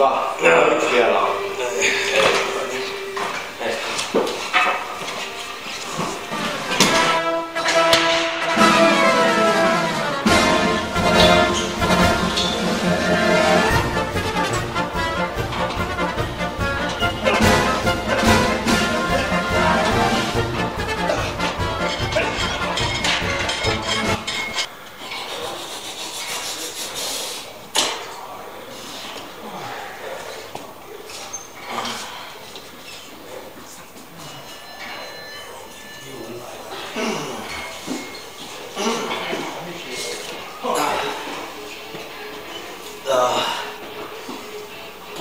是吧，别了。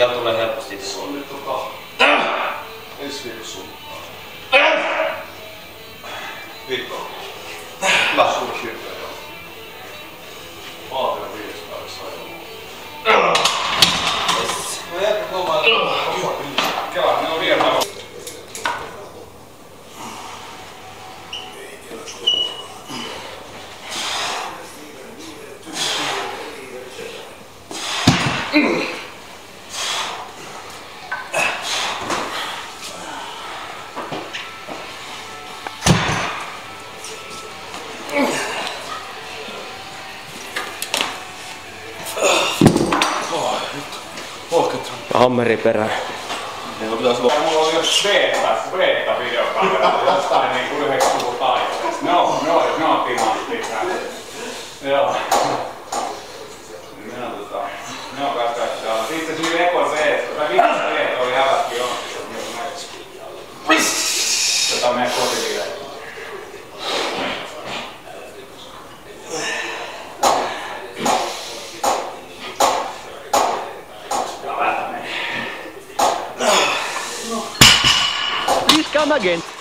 vielä tulee helposti. Se on nyt tota... Ensi viikossa. hammeriperä. Mulla on jo b b come again.